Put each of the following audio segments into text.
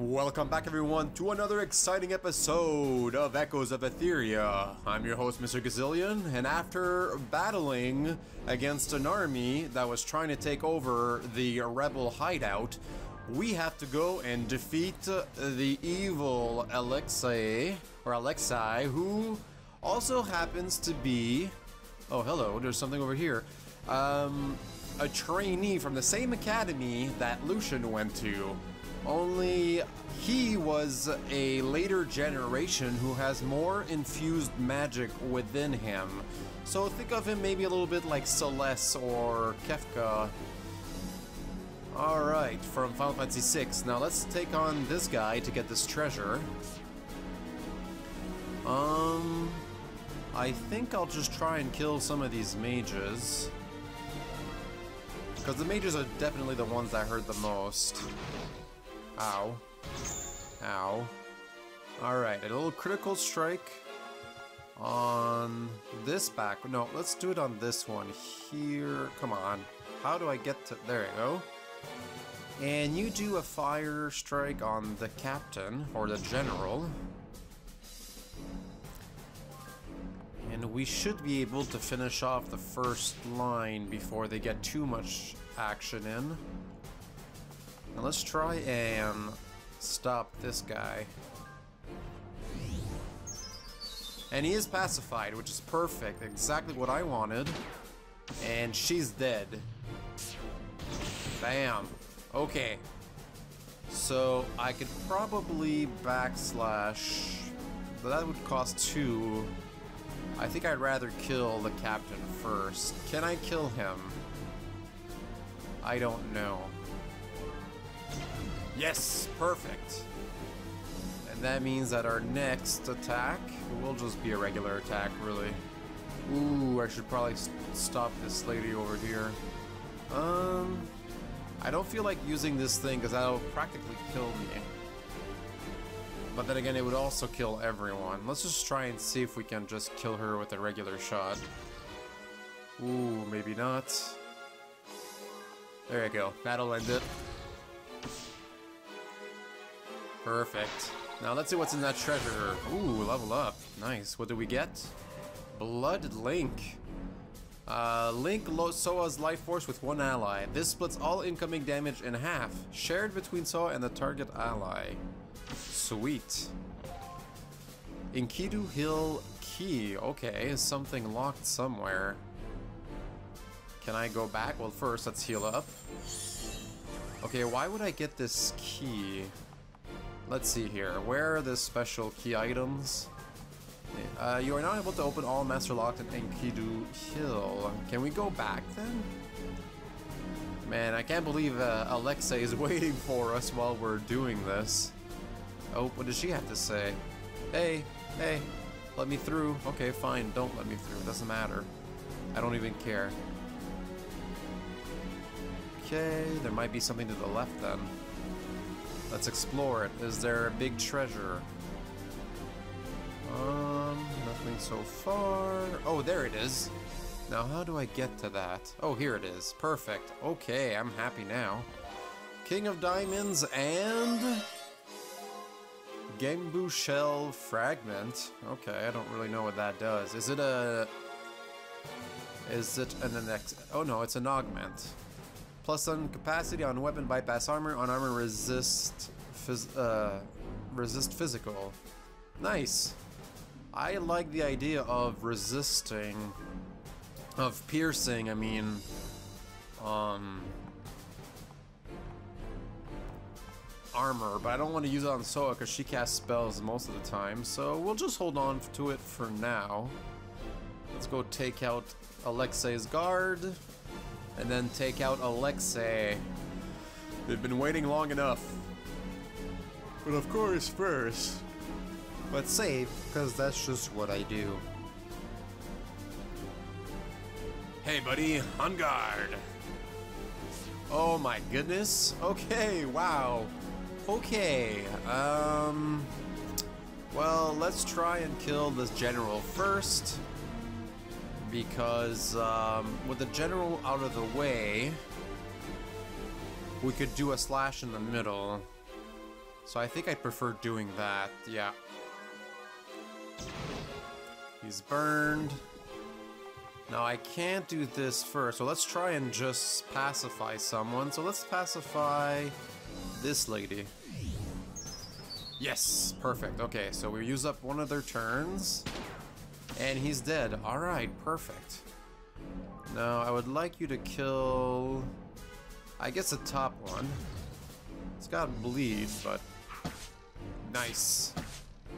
Welcome back everyone to another exciting episode of Echoes of Aetheria. I'm your host Mr. Gazillion, and after battling against an army that was trying to take over the rebel hideout, we have to go and defeat the evil Alexei, or Alexei, who also happens to be... Oh, hello, there's something over here. Um, a trainee from the same academy that Lucian went to. Only he was a later generation who has more infused magic within him. So think of him maybe a little bit like Celes or Kefka. Alright, from Final Fantasy VI. Now let's take on this guy to get this treasure. Um... I think I'll just try and kill some of these mages. Because the mages are definitely the ones that hurt the most. Ow. Ow. Alright, a little critical strike on this back. No, let's do it on this one here. Come on. How do I get to... There you go. And you do a fire strike on the captain, or the general. And we should be able to finish off the first line before they get too much action in. Now let's try and stop this guy. And he is pacified, which is perfect. Exactly what I wanted. And she's dead. Bam. Okay. So I could probably backslash, but that would cost two. I think I'd rather kill the captain first. Can I kill him? I don't know. Yes, perfect. And that means that our next attack will just be a regular attack, really. Ooh, I should probably stop this lady over here. Um, I don't feel like using this thing because that'll practically kill me. But then again, it would also kill everyone. Let's just try and see if we can just kill her with a regular shot. Ooh, maybe not. There you go. That'll end it. Perfect. Now let's see what's in that treasure. Ooh, level up. Nice. What do we get? Blood Link. Uh, link Soha's life force with one ally. This splits all incoming damage in half, shared between Soha and the target ally. Sweet. Enkidu Hill Key. Okay, is something locked somewhere. Can I go back? Well, first, let's heal up. Okay, why would I get this key? Let's see here. Where are the special key items? Uh, you are now able to open all Master Locked in Enkidu Hill. Can we go back then? Man, I can't believe uh, Alexei is waiting for us while we're doing this. Oh, what does she have to say? Hey, hey, let me through. Okay, fine, don't let me through. It Doesn't matter. I don't even care. Okay, there might be something to the left then. Let's explore it. Is there a big treasure? Um, nothing so far. Oh, there it is. Now, how do I get to that? Oh, here it is. Perfect. Okay, I'm happy now. King of Diamonds and... Genbu Shell Fragment. Okay, I don't really know what that does. Is it a... Is it an? Oh no, it's an augment. Plus on capacity on weapon bypass armor, on armor resist phys uh, resist physical. Nice. I like the idea of resisting, of piercing, I mean, um, armor, but I don't want to use it on Soha because she casts spells most of the time, so we'll just hold on to it for now. Let's go take out Alexei's guard. And then take out Alexei. They've been waiting long enough. But of course, first, let's save, because that's just what I do. Hey, buddy, on guard. Oh my goodness. Okay, wow. Okay, um... Well, let's try and kill this general first because um, with the general out of the way, we could do a slash in the middle. So I think I'd prefer doing that, yeah. He's burned. Now I can't do this first, so let's try and just pacify someone. So let's pacify this lady. Yes, perfect. Okay, so we use up one of their turns. And he's dead. Alright, perfect. Now, I would like you to kill... I guess the top one. It's got bleed, but... Nice.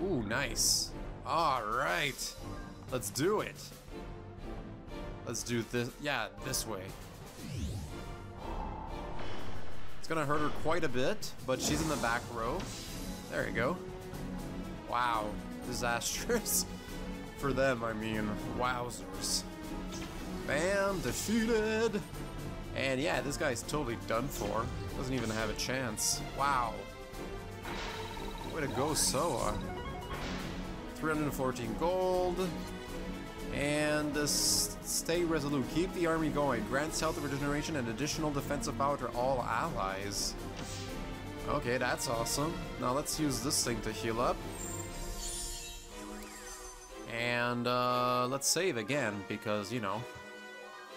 Ooh, nice. Alright. Let's do it. Let's do this. Yeah, this way. It's gonna hurt her quite a bit, but she's in the back row. There you go. Wow. Disastrous. For them, I mean. Wowzers. Bam, defeated. And yeah, this guy's totally done for. Doesn't even have a chance. Wow. Way to go, Soha. 314 gold. And uh, stay resolute. Keep the army going. Grants health regeneration and additional defensive power to all allies. Okay, that's awesome. Now let's use this thing to heal up. And uh, let's save again, because, you know,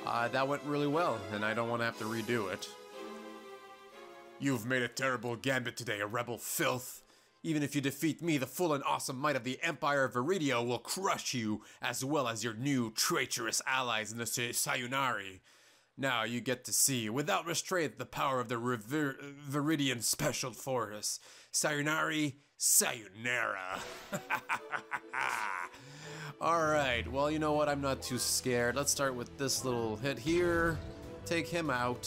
uh, that went really well, and I don't want to have to redo it. You've made a terrible gambit today, a rebel filth. Even if you defeat me, the full and awesome might of the Empire of Viridia will crush you, as well as your new traitorous allies in the Sayunari. Now you get to see, without restraint, the power of the Revir Viridian Special Force. Sayunari, sayonara. Alright, well, you know what? I'm not too scared. Let's start with this little hit here. Take him out.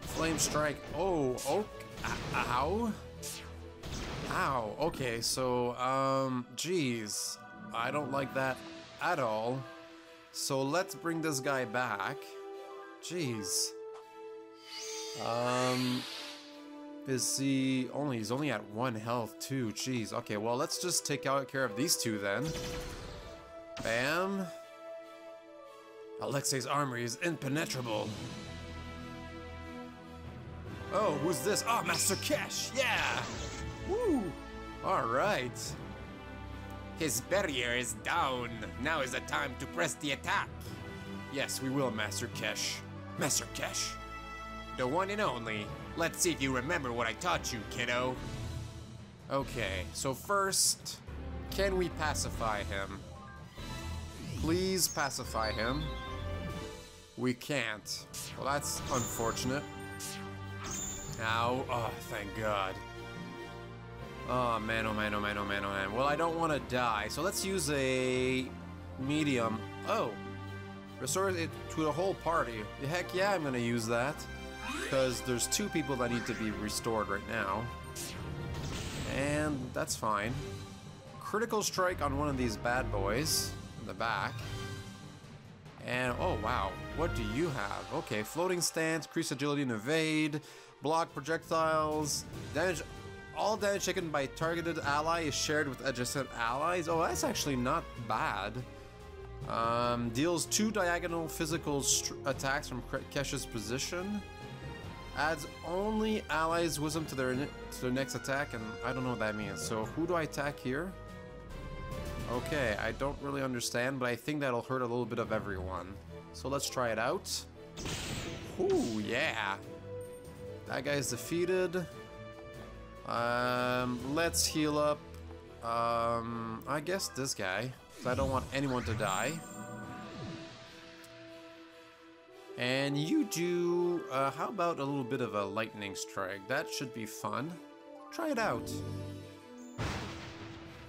Flame strike. Oh, oh, ow. Ow, okay, so, um, geez. I don't like that at all. So let's bring this guy back. Jeez. Um, is he only, he's only at one health too, jeez. Okay, well, let's just take out care of these two then. Bam. Alexei's armory is impenetrable. Oh, who's this? Oh, Master Kesh, yeah! Woo! Alright. His barrier is down. Now is the time to press the attack. Yes, we will, Master Kesh. Master Kesh. The one and only. Let's see if you remember what I taught you, kiddo. Okay, so first, can we pacify him? Please pacify him. We can't. Well, that's unfortunate. Ow. Oh, thank God. Oh, man, oh, man, oh, man, oh, man, oh, man. Well, I don't want to die, so let's use a medium. Oh. Restore it to the whole party. Heck yeah, I'm going to use that. Because there's two people that need to be restored right now. And that's fine. Critical strike on one of these bad boys in the back. And, oh wow, what do you have? Okay, floating stance, increase agility and evade, block projectiles, damage, all damage taken by targeted ally is shared with adjacent allies. Oh, that's actually not bad. Um, deals two diagonal physical attacks from Kesh's position. Adds only allies' wisdom to their to their next attack, and I don't know what that means. So who do I attack here? Okay, I don't really understand, but I think that'll hurt a little bit of everyone. So let's try it out. Ooh, yeah. That guy's defeated. Um, let's heal up. Um, I guess this guy. I don't want anyone to die. And you do, uh, how about a little bit of a lightning strike? That should be fun. Try it out.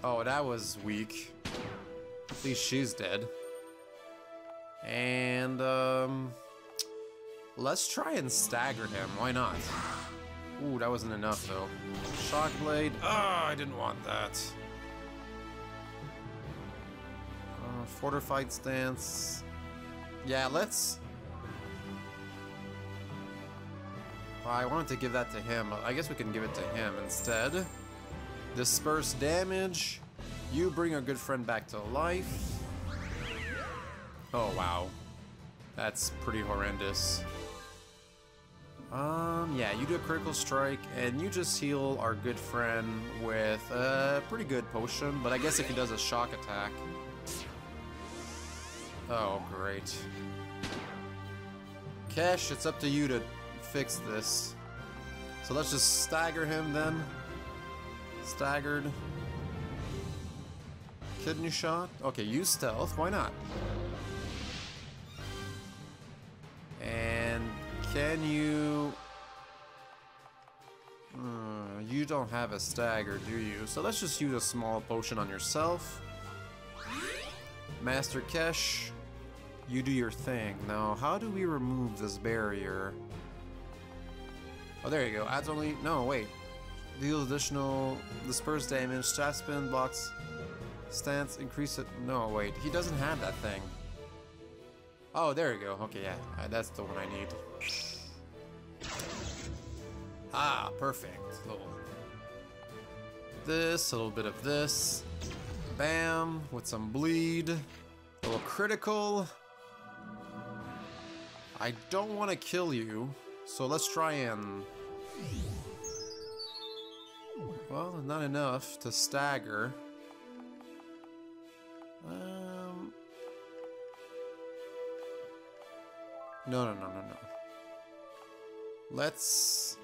Oh, that was weak. At least she's dead. And, um... Let's try and stagger him. Why not? Ooh, that wasn't enough, though. Shock Blade. Oh, I didn't want that. Uh, fortified stance. Yeah, let's... I wanted to give that to him. I guess we can give it to him instead. Disperse damage. You bring a good friend back to life. Oh, wow. That's pretty horrendous. Um, yeah, you do a critical strike, and you just heal our good friend with a pretty good potion, but I guess if he does a shock attack... Oh, great. Kesh, it's up to you to fix this. So let's just stagger him then. Staggered. Kidney shot? Okay, use stealth, why not? And can you... Uh, you don't have a stagger, do you? So let's just use a small potion on yourself. Master Kesh, you do your thing. Now, how do we remove this barrier? Oh, there you go. Adds only... No, wait. Deal additional disperse damage, staff spin, blocks, stance, increase it... No, wait. He doesn't have that thing. Oh, there you go. Okay, yeah. Uh, that's the one I need. Ah, perfect. Little this, a little bit of this. Bam, with some bleed. A little critical. I don't want to kill you, so let's try and... Well, not enough to stagger. Um... No, no, no, no, no. Let's...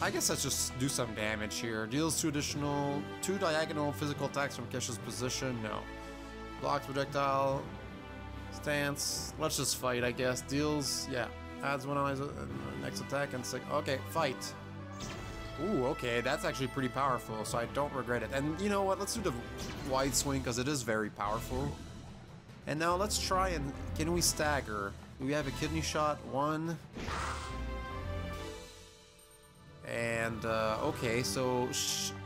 I guess let's just do some damage here. Deals two additional, two diagonal physical attacks from Kesh's position. No. Blocks projectile, Stance. Let's just fight, I guess. Deals, yeah. Adds one on his uh, next attack and six. Okay, fight. Ooh, okay, that's actually pretty powerful, so I don't regret it. And you know what? Let's do the wide swing because it is very powerful. And now let's try and can we stagger? Do we have a kidney shot? One. And uh, okay, so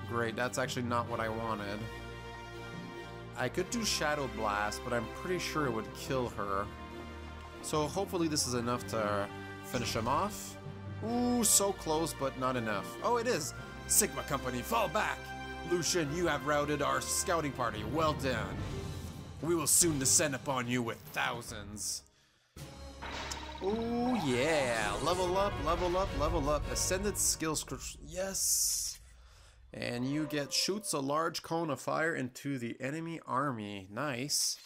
great. That's actually not what I wanted. I could do Shadow Blast, but I'm pretty sure it would kill her. So hopefully this is enough to finish him off. Ooh, so close, but not enough. Oh, it is! Sigma Company, fall back! Lucian, you have routed our scouting party. Well done. We will soon descend upon you with thousands. Oh yeah, level up, level up, level up. Ascended skills. Yes. And you get shoots a large cone of fire into the enemy army. Nice.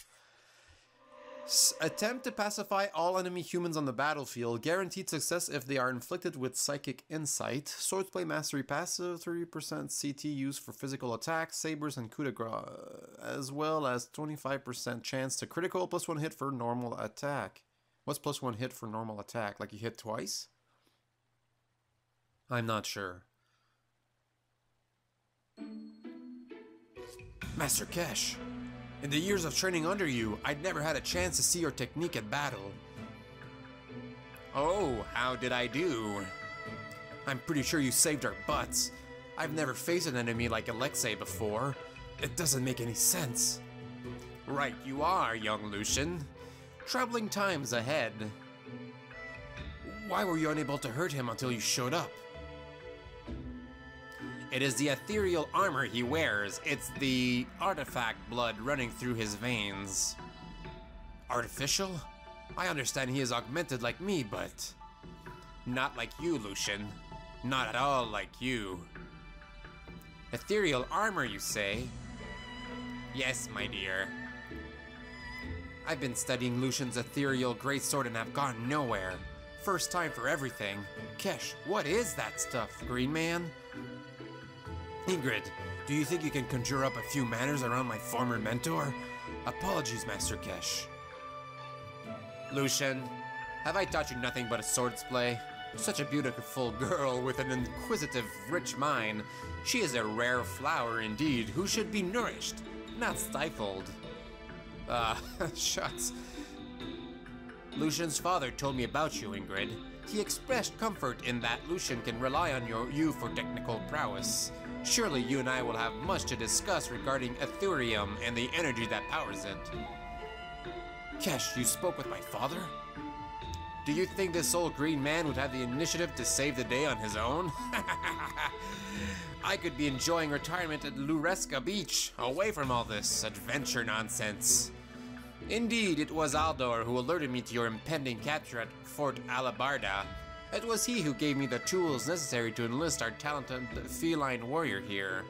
Attempt to pacify all enemy humans on the battlefield. Guaranteed success if they are inflicted with psychic insight. Swordplay mastery passive, 30% CT used for physical attacks, sabers, and coup de grace, as well as 25% chance to critical plus one hit for normal attack. What's plus one hit for normal attack? Like you hit twice? I'm not sure. Master Kesh, in the years of training under you, I'd never had a chance to see your technique at battle. Oh, how did I do? I'm pretty sure you saved our butts. I've never faced an enemy like Alexei before. It doesn't make any sense. Right you are, young Lucian. Troubling times ahead. Why were you unable to hurt him until you showed up? It is the ethereal armor he wears. It's the artifact blood running through his veins. Artificial? I understand he is augmented like me, but... Not like you, Lucian. Not at all like you. Ethereal armor, you say? Yes, my dear. I've been studying Lucian's ethereal greatsword and have gone nowhere. First time for everything. Kesh, what is that stuff, Green Man? Ingrid, do you think you can conjure up a few manners around my former mentor? Apologies, Master Kesh. Lucian, have I taught you nothing but a swordplay? Such a beautiful girl with an inquisitive, rich mind. She is a rare flower indeed, who should be nourished, not stifled. Ah, uh, shucks. Lucian's father told me about you, Ingrid. He expressed comfort in that Lucian can rely on your, you for technical prowess. Surely you and I will have much to discuss regarding Ethereum and the energy that powers it. Kesh, you spoke with my father? Do you think this old green man would have the initiative to save the day on his own? I could be enjoying retirement at Luresca Beach, away from all this adventure nonsense. Indeed, it was Aldor who alerted me to your impending capture at Fort Alabarda. It was he who gave me the tools necessary to enlist our talented feline warrior here.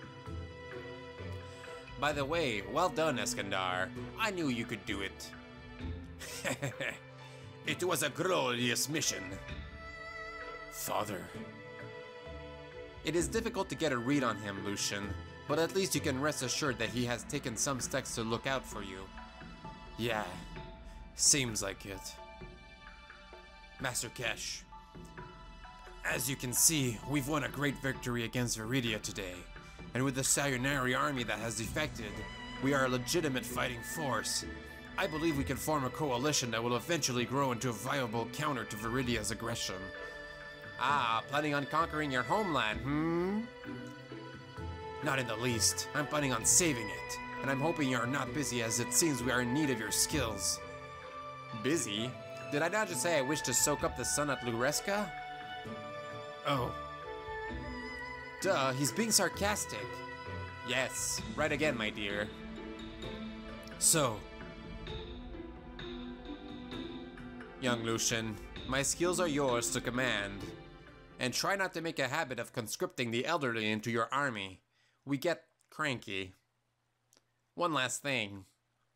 By the way, well done, Eskandar. I knew you could do it. it was a glorious mission. Father. It is difficult to get a read on him, Lucian, but at least you can rest assured that he has taken some steps to look out for you. Yeah, seems like it. Master Kesh, as you can see, we've won a great victory against Viridia today, and with the Sayonari army that has defected, we are a legitimate fighting force. I believe we can form a coalition that will eventually grow into a viable counter to Viridia's aggression. Ah, planning on conquering your homeland, hmm? Not in the least. I'm planning on saving it, and I'm hoping you are not busy as it seems we are in need of your skills. Busy? Did I not just say I wish to soak up the sun at Luresca? Oh. Duh, he's being sarcastic. Yes, right again, my dear. So. Young Lucian, my skills are yours to command. And try not to make a habit of conscripting the elderly into your army. We get cranky. One last thing.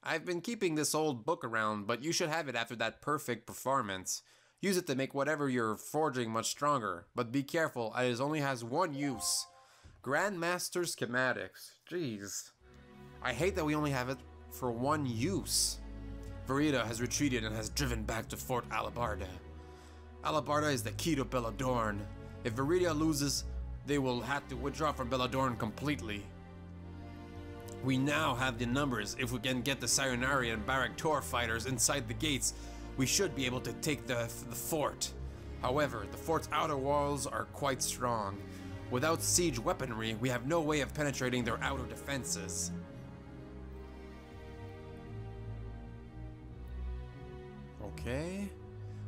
I've been keeping this old book around, but you should have it after that perfect performance. Use it to make whatever you're forging much stronger, but be careful, as it only has one use. Grandmaster Schematics. Jeez. I hate that we only have it for one use. Verita has retreated and has driven back to Fort Alabarda. Alabarda is the key to Belladorn. If Viridia loses, they will have to withdraw from Belladorn completely. We now have the numbers. If we can get the Sayonari and Barak Tor fighters inside the gates, we should be able to take the, the fort. However, the fort's outer walls are quite strong. Without siege weaponry, we have no way of penetrating their outer defenses. Okay,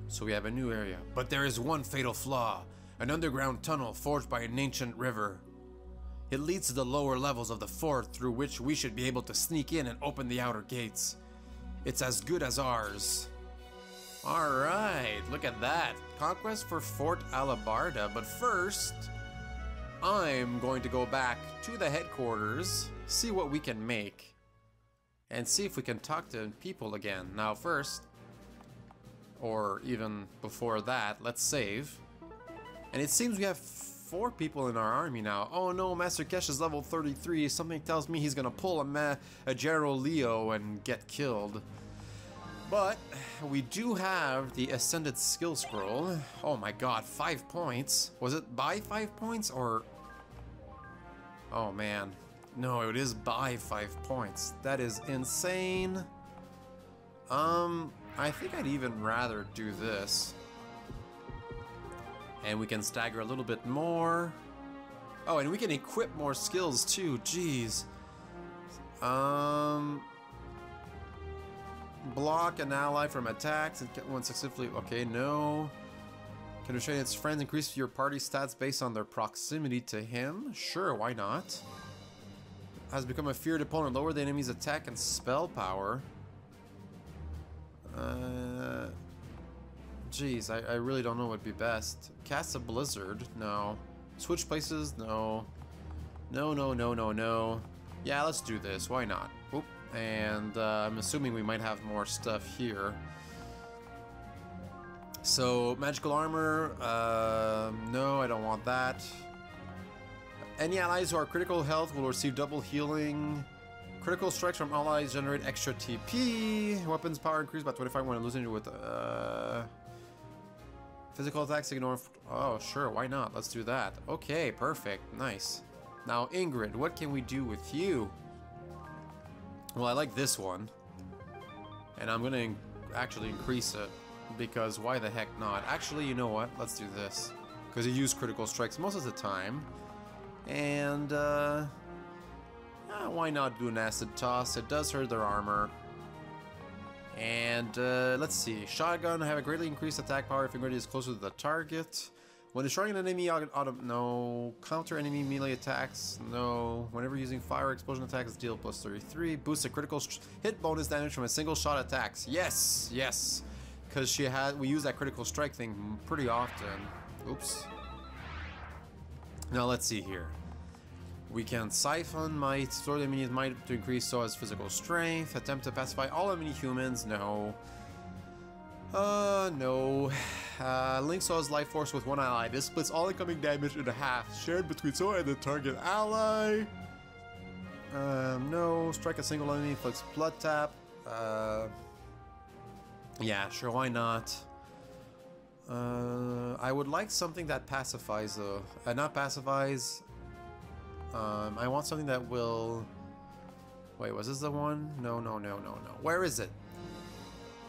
so we have a new area. But there is one fatal flaw. An underground tunnel forged by an ancient river. It leads to the lower levels of the fort through which we should be able to sneak in and open the outer gates. It's as good as ours. Alright, look at that. Conquest for Fort Alabarda, but first, I'm going to go back to the headquarters, see what we can make, and see if we can talk to people again. Now first, or even before that, let's save. And it seems we have four people in our army now. Oh no, Master Kesh is level 33. Something tells me he's gonna pull a, a General Leo and get killed. But we do have the Ascended Skill Scroll. Oh my god, five points. Was it by five points or... Oh man. No, it is by five points. That is insane. Um, I think I'd even rather do this. And we can stagger a little bit more. Oh, and we can equip more skills too. Jeez. Um, Block an ally from attacks and get one successfully. Okay, no. Can restrain its friends increase your party stats based on their proximity to him? Sure, why not? Has become a feared opponent. Lower the enemy's attack and spell power. Uh, Jeez, I, I really don't know what would be best. Cast a blizzard? No. Switch places? No. No, no, no, no, no. Yeah, let's do this. Why not? And uh, I'm assuming we might have more stuff here. So, magical armor, uh, no, I don't want that. Any allies who are critical health will receive double healing. Critical strikes from allies generate extra TP. Weapons power increased by 25 when losing with uh, physical attacks. Ignore. Oh, sure, why not? Let's do that. Okay, perfect, nice. Now, Ingrid, what can we do with you? Well, I like this one. And I'm to in actually increase it. Because why the heck not? Actually, you know what? Let's do this. Because you use critical strikes most of the time. And, uh... Why not do an acid toss? It does hurt their armor. And, uh, let's see. Shotgun, have a greatly increased attack power if ingredient is closer to the target. When destroying an enemy, auto no. Counter enemy melee attacks, no. Whenever using fire explosion attacks, deal plus 33. Boosts a critical hit bonus damage from a single shot attacks. Yes, yes. Because she had, we use that critical strike thing pretty often. Oops. Now let's see here. We can siphon might, store the enemy's might to increase Soha's physical strength, attempt to pacify all enemy humans, no. Uh, no. Uh, link Soha's life force with one ally. This splits all incoming damage into half, shared between Soha and the target ally. Um, no. Strike a single enemy, inflicts blood tap. Uh, yeah, sure, why not? Uh, I would like something that pacifies, though. Uh, not pacifies. Um, I want something that will... Wait, was this the one? No, no, no, no, no. Where is it?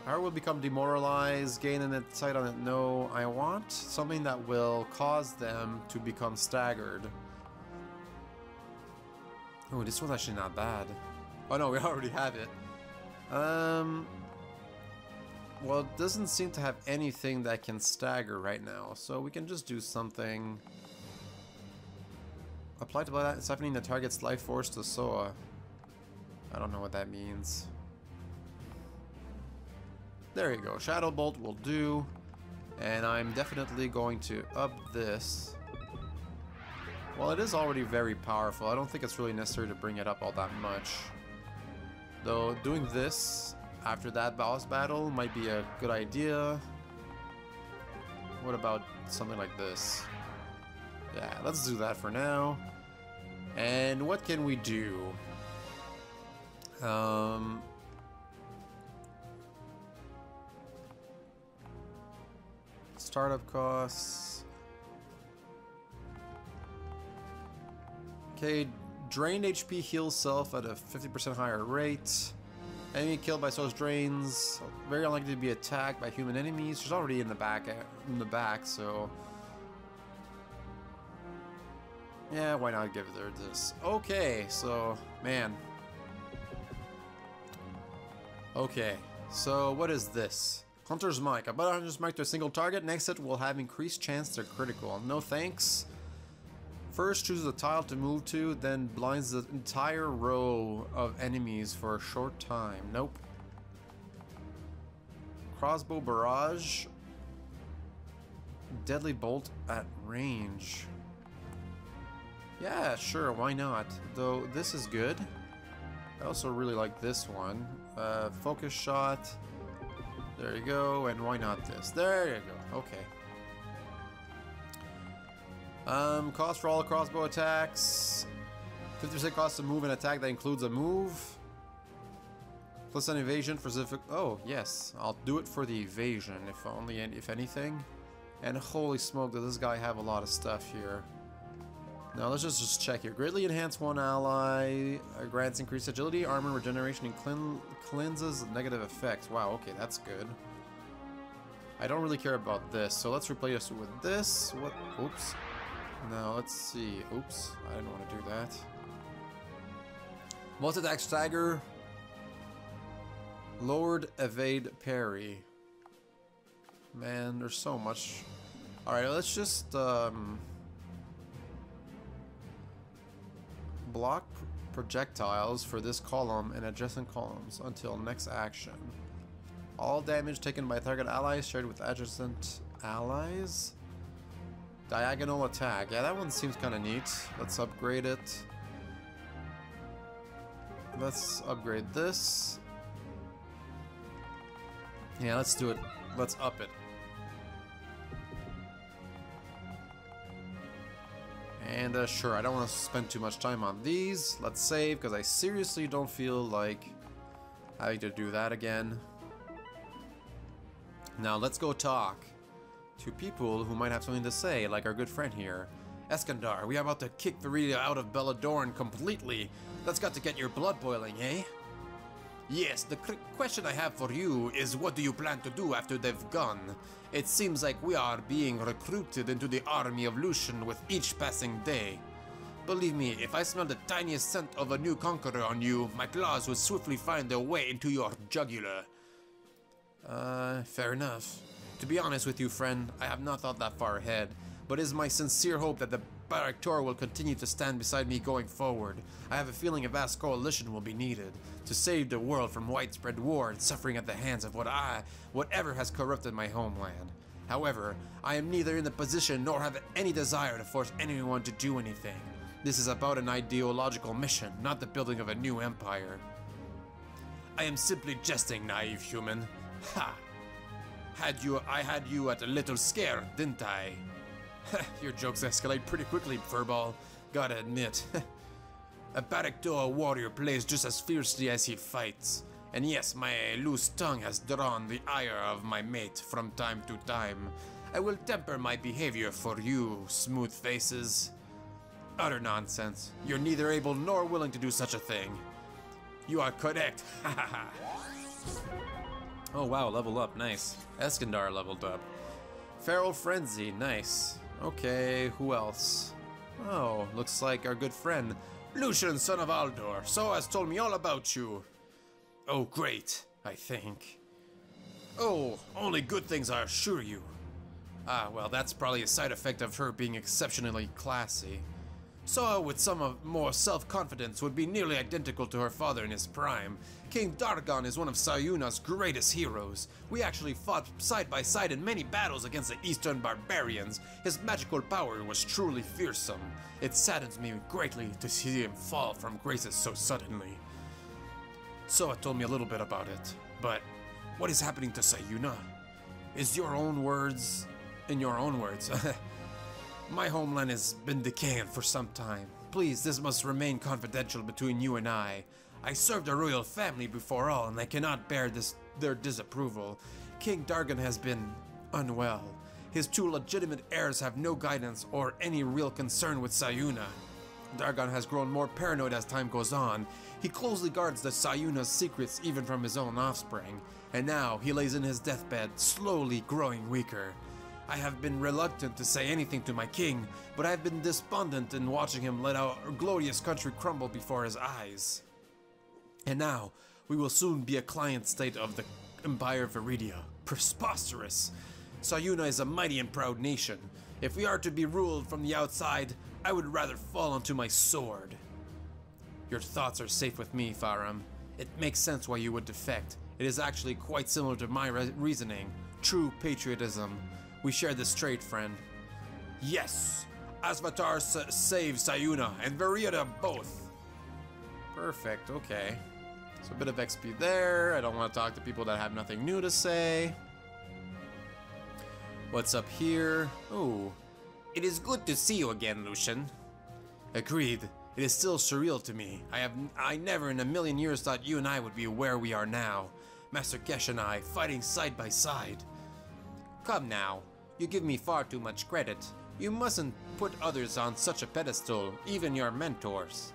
Power will become demoralized, gain an insight on it. No, I want something that will cause them to become staggered. Oh, this one's actually not bad. Oh no, we already have it. Um, well, it doesn't seem to have anything that can stagger right now, so we can just do something. Apply to blood, siphoning the target's life force to Soha. I don't know what that means. There you go. Shadow Bolt will do. And I'm definitely going to up this. Well, it is already very powerful. I don't think it's really necessary to bring it up all that much. Though, doing this after that boss battle might be a good idea. What about something like this? Yeah, let's do that for now. And what can we do? Um, startup costs. Okay, drained HP heals self at a 50% higher rate. Enemy killed by source drains. Very unlikely to be attacked by human enemies. She's already in the back in the back, so yeah, why not give her this? Okay, so man. Okay, so what is this? Hunter's Mic. About Hunter's Mic to a single target. Next hit will have increased chance to critical. No thanks. First choose a tile to move to, then blinds the entire row of enemies for a short time. Nope. Crossbow Barrage. Deadly Bolt at range. Yeah, sure, why not? Though this is good. I also really like this one. Uh, focus shot. There you go, and why not this? There you go, okay. Um, cost for all crossbow attacks. 50% cost to move an attack that includes a move. Plus an evasion for specific. Oh, yes. I'll do it for the evasion, if only, if anything. And holy smoke, does this guy have a lot of stuff here. Now let's just, just check here. Greatly enhance one ally, uh, grants increased agility, armor, regeneration, and clean, cleanses negative effects. Wow, okay, that's good. I don't really care about this, so let's replace it with this. What? Oops. Now let's see. Oops, I didn't want to do that. Multi-attack stagger. Lowered evade parry. Man, there's so much. Alright, let's just um, block projectiles for this column and adjacent columns until next action. All damage taken by target allies shared with adjacent allies. Diagonal attack. Yeah, that one seems kind of neat. Let's upgrade it. Let's upgrade this. Yeah, let's do it. Let's up it. And uh, sure, I don't want to spend too much time on these. Let's save, because I seriously don't feel like having to do that again. Now let's go talk to people who might have something to say, like our good friend here. Eskandar, we are about to kick Viridia out of Belladorn completely. That's got to get your blood boiling, eh? Yes, the question I have for you is what do you plan to do after they've gone? It seems like we are being recruited into the army of Lucian with each passing day. Believe me, if I smell the tiniest scent of a new conqueror on you, my claws will swiftly find their way into your jugular. Uh, fair enough. To be honest with you, friend, I have not thought that far ahead, but it is my sincere hope that the Director will continue to stand beside me going forward. I have a feeling a vast coalition will be needed to save the world from widespread war and suffering at the hands of what I, whatever has corrupted my homeland. However, I am neither in the position nor have any desire to force anyone to do anything. This is about an ideological mission, not the building of a new empire. I am simply jesting, naive human. Ha! Had you, I had you at a little scare, didn't I? Your jokes escalate pretty quickly, Furball. Gotta admit. a Barrack-Doa warrior plays just as fiercely as he fights. And yes, my loose tongue has drawn the ire of my mate from time to time. I will temper my behavior for you, smooth faces. Utter nonsense. You're neither able nor willing to do such a thing. You are correct. oh wow, level up, nice. Eskandar leveled up. Feral Frenzy, nice. Okay, who else? Oh, looks like our good friend, Lucian, son of Aldor. So has told me all about you. Oh, great, I think. Oh, only good things, I assure you. Ah, well, that's probably a side effect of her being exceptionally classy. Soha, with some more self-confidence, would be nearly identical to her father in his prime. King Dargon is one of Sayuna's greatest heroes. We actually fought side by side in many battles against the Eastern barbarians. His magical power was truly fearsome. It saddens me greatly to see him fall from graces so suddenly. Soha told me a little bit about it, but what is happening to Sayuna? Is your own words, in your own words, My homeland has been decaying for some time. Please, this must remain confidential between you and I. I served a royal family before all, and I cannot bear this their disapproval. King Dargon has been unwell. His two legitimate heirs have no guidance or any real concern with Sayuna. Dargon has grown more paranoid as time goes on. He closely guards the Sayuna's secrets even from his own offspring, and now he lays in his deathbed, slowly growing weaker. I have been reluctant to say anything to my king, but I have been despondent in watching him let our glorious country crumble before his eyes. And now, we will soon be a client state of the Empire Viridia. Preposterous! Sayuna is a mighty and proud nation. If we are to be ruled from the outside, I would rather fall onto my sword. Your thoughts are safe with me, Faram. It makes sense why you would defect. It is actually quite similar to my re reasoning. True patriotism. We share this trait, friend. Yes! Asvatar saves Sayuna and Viridia both! Perfect, okay. So a bit of XP there. I don't want to talk to people that have nothing new to say. What's up here? Oh. It is good to see you again, Lucian. Agreed. It is still surreal to me. I have I never in a million years thought you and I would be where we are now. Master Kesh and I fighting side by side. Come now, you give me far too much credit. You mustn't put others on such a pedestal, even your mentors.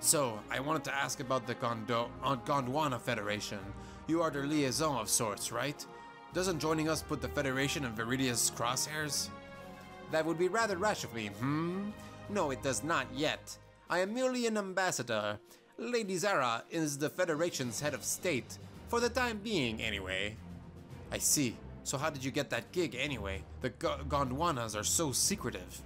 So, I wanted to ask about the Gondo uh, Gondwana Federation. You are their liaison of sorts, right? Doesn't joining us put the Federation in Viridia's crosshairs? That would be rather rash of me, hmm? No, it does not yet. I am merely an ambassador. Lady Zara is the Federation's head of state. For the time being, anyway. I see. So how did you get that gig anyway? The G Gondwanas are so secretive.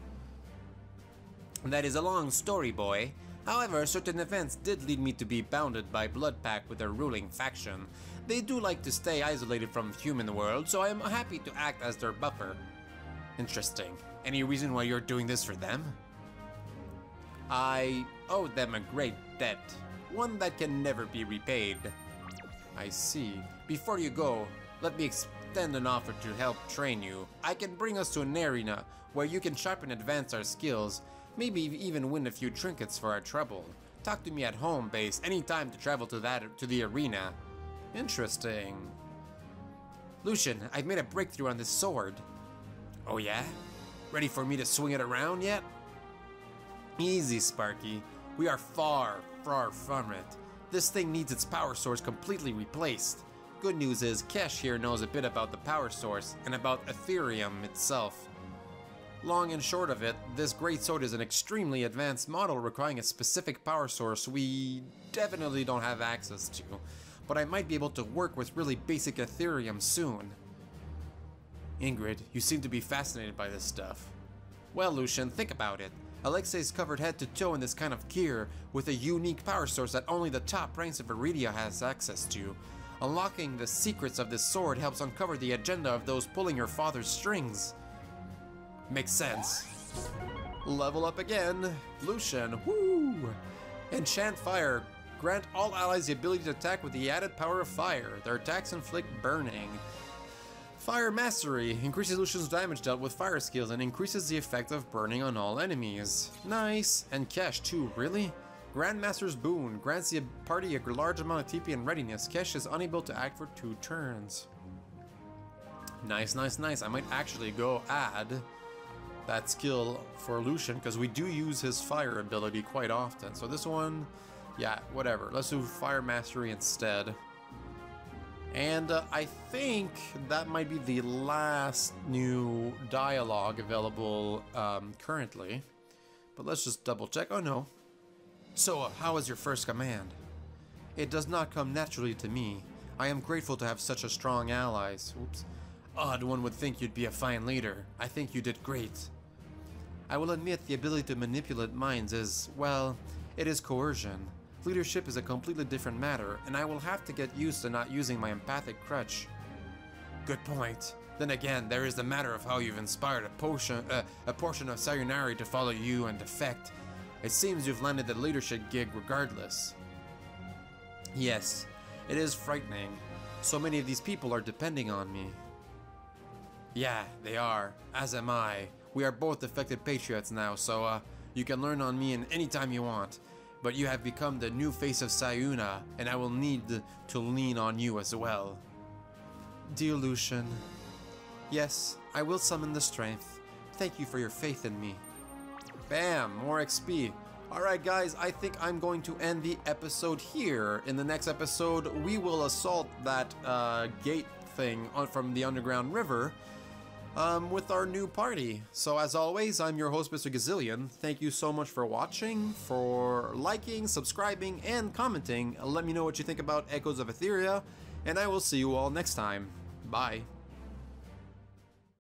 That is a long story, boy. However, certain events did lead me to be bounded by Blood Pact with their ruling faction. They do like to stay isolated from human world, so I am happy to act as their buffer. Interesting. Any reason why you're doing this for them? I owe them a great debt. One that can never be repaid. I see. Before you go, let me extend an offer to help train you. I can bring us to an arena where you can sharpen and advance our skills, maybe even win a few trinkets for our trouble. Talk to me at home base anytime to travel to that to the arena. Interesting. Lucian, I've made a breakthrough on this sword. Oh yeah? Ready for me to swing it around yet? Easy, Sparky. We are far, far from it. This thing needs its power source completely replaced. Good news is, Kesh here knows a bit about the power source and about Ethereum itself. Long and short of it, this great sword is an extremely advanced model requiring a specific power source we definitely don't have access to, but I might be able to work with really basic Ethereum soon. Ingrid, you seem to be fascinated by this stuff. Well, Lucian, think about it. Alexei's covered head to toe in this kind of gear, with a unique power source that only the top ranks of Viridia has access to. Unlocking the secrets of this sword helps uncover the agenda of those pulling your father's strings. Makes sense. Level up again. Lucian, woo! Enchant Fire. Grant all allies the ability to attack with the added power of fire. Their attacks inflict burning. Fire Mastery increases Lucian's damage dealt with fire skills and increases the effect of burning on all enemies. Nice. And Kesh too, really? Grandmaster's Boon grants the party a large amount of TP and readiness. Kesh is unable to act for two turns. Nice, nice, nice. I might actually go add that skill for Lucian because we do use his fire ability quite often. So this one, yeah, whatever. Let's do Fire Mastery instead. And uh, I think that might be the last new dialogue available um, currently. But let's just double check. Oh no. So, uh, how was your first command? It does not come naturally to me. I am grateful to have such a strong allies. Oops. Odd one would think you'd be a fine leader. I think you did great. I will admit the ability to manipulate minds is, well, it is coercion. Leadership is a completely different matter, and I will have to get used to not using my empathic crutch. Good point. Then again, there is the matter of how you've inspired a, potion, uh, a portion of Sayonari to follow you and defect. It seems you've landed the leadership gig regardless. Yes, it is frightening. So many of these people are depending on me. Yeah, they are. As am I. We are both defected patriots now, so uh, you can learn on me in any time you want. But you have become the new face of Sayuna, and I will need to lean on you as well. Dear Lucian, yes, I will summon the strength. Thank you for your faith in me. Bam, more XP. Alright guys, I think I'm going to end the episode here. In the next episode, we will assault that uh, gate thing from the underground river um, with our new party. So as always, I'm your host, Mr. Gazillion. Thank you so much for watching, for liking, subscribing, and commenting. Let me know what you think about Echoes of Aetheria, and I will see you all next time. Bye.